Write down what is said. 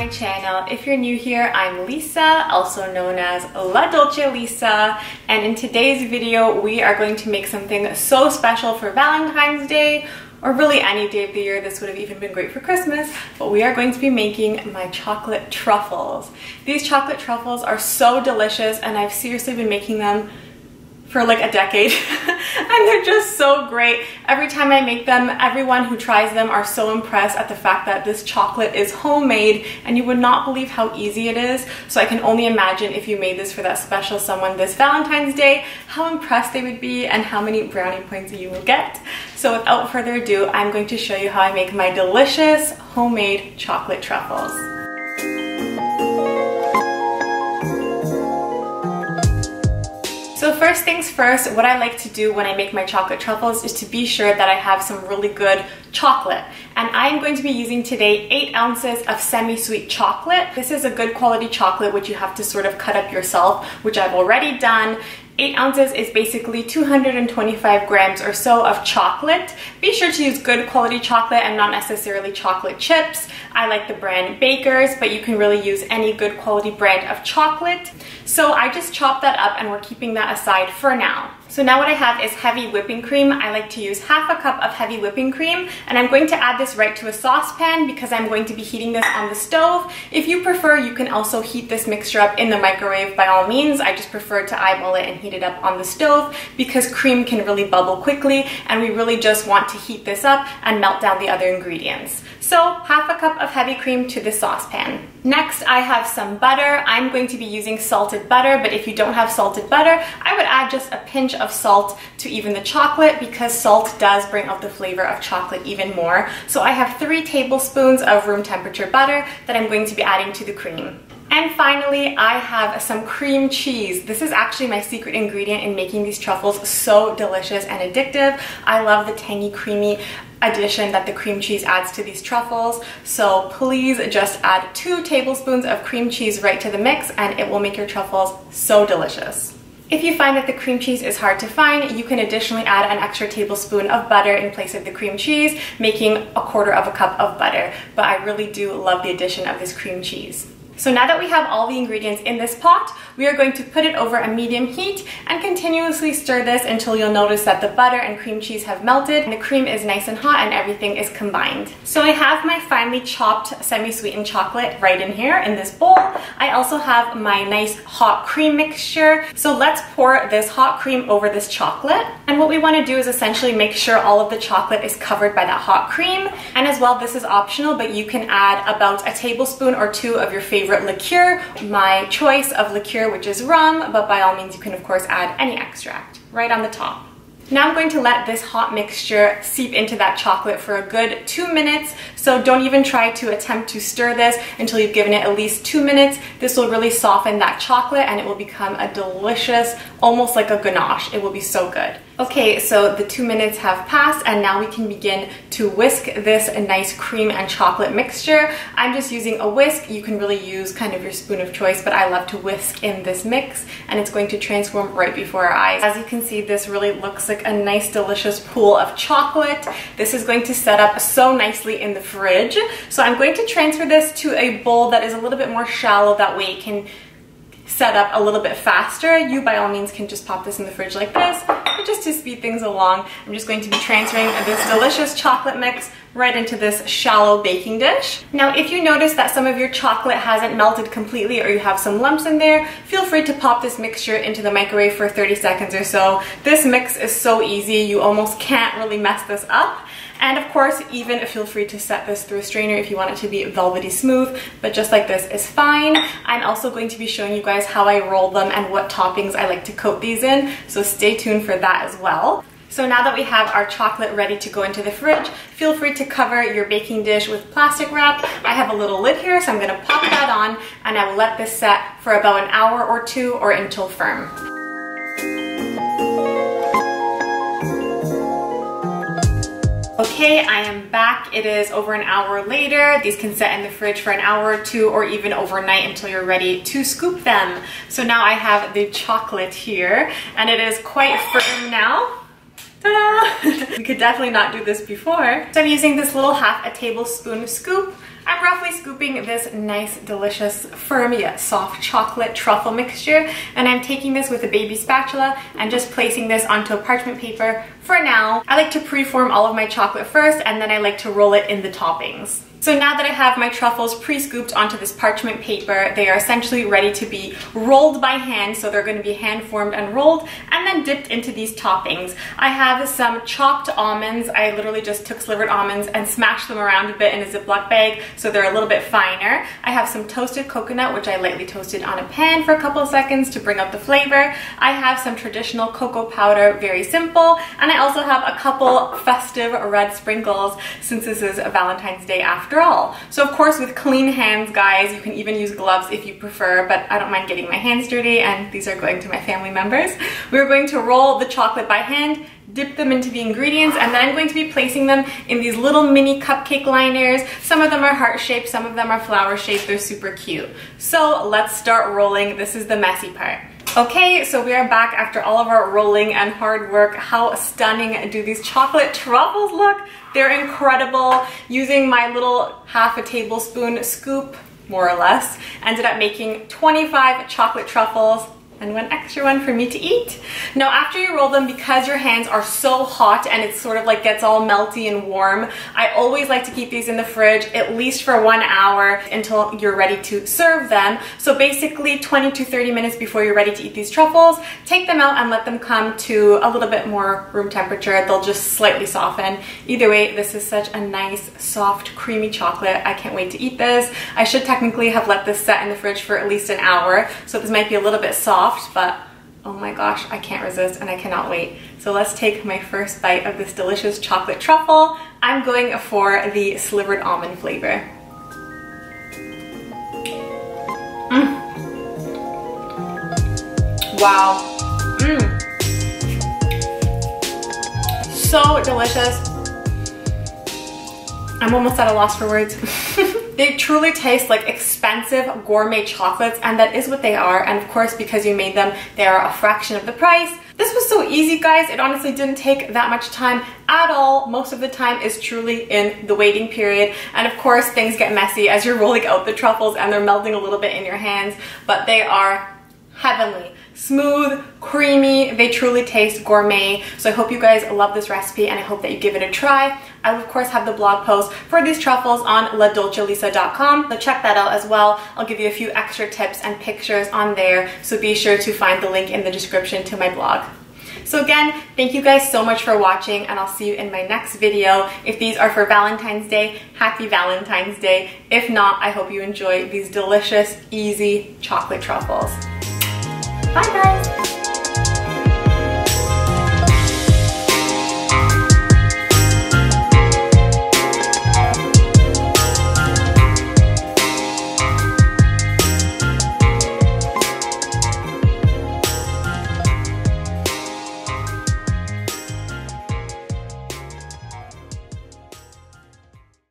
channel. If you're new here, I'm Lisa, also known as La Dolce Lisa, and in today's video, we are going to make something so special for Valentine's Day, or really any day of the year. This would have even been great for Christmas, but we are going to be making my chocolate truffles. These chocolate truffles are so delicious, and I've seriously been making them for like a decade and they're just so great. Every time I make them, everyone who tries them are so impressed at the fact that this chocolate is homemade and you would not believe how easy it is. So I can only imagine if you made this for that special someone this Valentine's Day, how impressed they would be and how many brownie points you will get. So without further ado, I'm going to show you how I make my delicious homemade chocolate truffles. First things first, what I like to do when I make my chocolate truffles is to be sure that I have some really good chocolate. And I'm going to be using today eight ounces of semi-sweet chocolate. This is a good quality chocolate which you have to sort of cut up yourself, which I've already done. 8 ounces is basically 225 grams or so of chocolate. Be sure to use good quality chocolate and not necessarily chocolate chips. I like the brand Baker's, but you can really use any good quality brand of chocolate. So I just chopped that up and we're keeping that aside for now. So now what I have is heavy whipping cream. I like to use half a cup of heavy whipping cream and I'm going to add this right to a saucepan because I'm going to be heating this on the stove. If you prefer, you can also heat this mixture up in the microwave by all means. I just prefer to eyeball it and heat it up on the stove because cream can really bubble quickly and we really just want to heat this up and melt down the other ingredients. So half a cup of heavy cream to the saucepan. Next, I have some butter. I'm going to be using salted butter, but if you don't have salted butter, I would add just a pinch of salt to even the chocolate because salt does bring out the flavor of chocolate even more. So I have three tablespoons of room temperature butter that I'm going to be adding to the cream. And finally, I have some cream cheese. This is actually my secret ingredient in making these truffles so delicious and addictive. I love the tangy, creamy addition that the cream cheese adds to these truffles. So please just add two tablespoons of cream cheese right to the mix and it will make your truffles so delicious. If you find that the cream cheese is hard to find, you can additionally add an extra tablespoon of butter in place of the cream cheese, making a quarter of a cup of butter. But I really do love the addition of this cream cheese. So now that we have all the ingredients in this pot, we are going to put it over a medium heat and continuously stir this until you'll notice that the butter and cream cheese have melted and the cream is nice and hot and everything is combined. So I have my finely chopped semi-sweetened chocolate right in here in this bowl. I also have my nice hot cream mixture. So let's pour this hot cream over this chocolate. And what we want to do is essentially make sure all of the chocolate is covered by that hot cream. And as well, this is optional, but you can add about a tablespoon or two of your favorite favorite liqueur. My choice of liqueur, which is rum, but by all means you can of course add any extract right on the top. Now I'm going to let this hot mixture seep into that chocolate for a good two minutes. So don't even try to attempt to stir this until you've given it at least two minutes. This will really soften that chocolate and it will become a delicious, almost like a ganache. It will be so good. Okay, so the two minutes have passed and now we can begin to whisk this nice cream and chocolate mixture. I'm just using a whisk. You can really use kind of your spoon of choice, but I love to whisk in this mix and it's going to transform right before our eyes. As you can see, this really looks like a nice delicious pool of chocolate. This is going to set up so nicely in the fridge. So I'm going to transfer this to a bowl that is a little bit more shallow. That way it can set up a little bit faster. You by all means can just pop this in the fridge like this but just to speed things along, I'm just going to be transferring this delicious chocolate mix right into this shallow baking dish. Now, if you notice that some of your chocolate hasn't melted completely or you have some lumps in there, feel free to pop this mixture into the microwave for 30 seconds or so. This mix is so easy, you almost can't really mess this up. And of course, even feel free to set this through a strainer if you want it to be velvety smooth, but just like this is fine. I'm also going to be showing you guys how I roll them and what toppings I like to coat these in, so stay tuned for that as well. So now that we have our chocolate ready to go into the fridge, feel free to cover your baking dish with plastic wrap. I have a little lid here, so I'm gonna pop that on and I will let this set for about an hour or two or until firm. Okay, I am back. It is over an hour later. These can set in the fridge for an hour or two or even overnight until you're ready to scoop them. So now I have the chocolate here and it is quite firm now. Ta-da! you could definitely not do this before. So I'm using this little half a tablespoon scoop I'm roughly scooping this nice, delicious, firm yet soft chocolate truffle mixture and I'm taking this with a baby spatula and just placing this onto a parchment paper for now. I like to preform all of my chocolate first and then I like to roll it in the toppings. So now that I have my truffles pre-scooped onto this parchment paper, they are essentially ready to be rolled by hand. So they're gonna be hand formed and rolled and then dipped into these toppings. I have some chopped almonds. I literally just took slivered almonds and smashed them around a bit in a Ziploc bag so they're a little bit finer. I have some toasted coconut, which I lightly toasted on a pan for a couple seconds to bring up the flavor. I have some traditional cocoa powder, very simple. And I also have a couple festive red sprinkles since this is a Valentine's Day after after all. So of course with clean hands guys, you can even use gloves if you prefer, but I don't mind getting my hands dirty and these are going to my family members. We're going to roll the chocolate by hand, dip them into the ingredients, and then I'm going to be placing them in these little mini cupcake liners. Some of them are heart-shaped, some of them are flower-shaped, they're super cute. So let's start rolling. This is the messy part. Okay, so we are back after all of our rolling and hard work. How stunning do these chocolate truffles look? They're incredible. Using my little half a tablespoon scoop, more or less, ended up making 25 chocolate truffles and one extra one for me to eat. Now after you roll them, because your hands are so hot and it sort of like gets all melty and warm, I always like to keep these in the fridge at least for one hour until you're ready to serve them. So basically 20 to 30 minutes before you're ready to eat these truffles, take them out and let them come to a little bit more room temperature. They'll just slightly soften. Either way, this is such a nice, soft, creamy chocolate. I can't wait to eat this. I should technically have let this set in the fridge for at least an hour, so this might be a little bit soft soft, but oh my gosh, I can't resist and I cannot wait. So let's take my first bite of this delicious chocolate truffle. I'm going for the slivered almond flavor. Mm. Wow. Mm. So delicious. I'm almost at a loss for words. They truly taste like expensive gourmet chocolates and that is what they are. And of course, because you made them, they are a fraction of the price. This was so easy, guys. It honestly didn't take that much time at all. Most of the time is truly in the waiting period. And of course, things get messy as you're rolling out the truffles and they're melting a little bit in your hands, but they are heavenly. Smooth, creamy, they truly taste gourmet. So I hope you guys love this recipe and I hope that you give it a try. I will of course have the blog post for these truffles on ladolcelisa.com, so check that out as well. I'll give you a few extra tips and pictures on there, so be sure to find the link in the description to my blog. So again, thank you guys so much for watching and I'll see you in my next video. If these are for Valentine's Day, happy Valentine's Day. If not, I hope you enjoy these delicious, easy chocolate truffles. Bye guys!